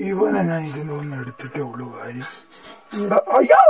ഇവനെ ഞാൻ ഇതിൽ ഒന്ന് എടുത്തിട്ടേ ഉള്ളൂ കാര്യം. അയ്യോ